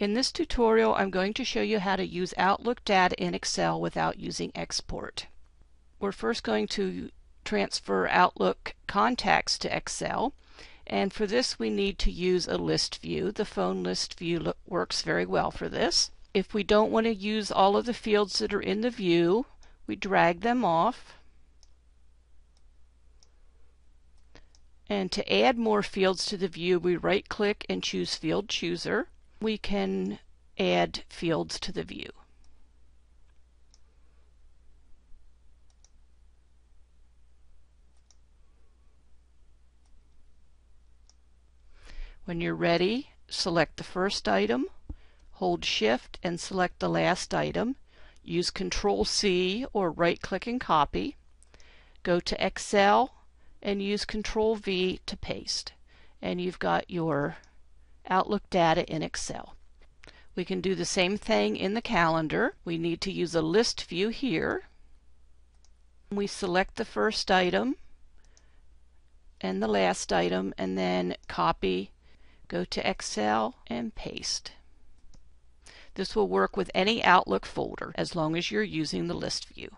In this tutorial I'm going to show you how to use Outlook data in Excel without using export. We're first going to transfer Outlook contacts to Excel and for this we need to use a list view. The phone list view works very well for this. If we don't want to use all of the fields that are in the view, we drag them off. And to add more fields to the view, we right click and choose Field Chooser we can add fields to the view. When you're ready, select the first item, hold Shift and select the last item. Use Control C or right click and copy. Go to Excel and use Control V to paste. And you've got your Outlook data in Excel. We can do the same thing in the calendar. We need to use a list view here. We select the first item and the last item and then copy, go to Excel and paste. This will work with any Outlook folder as long as you're using the list view.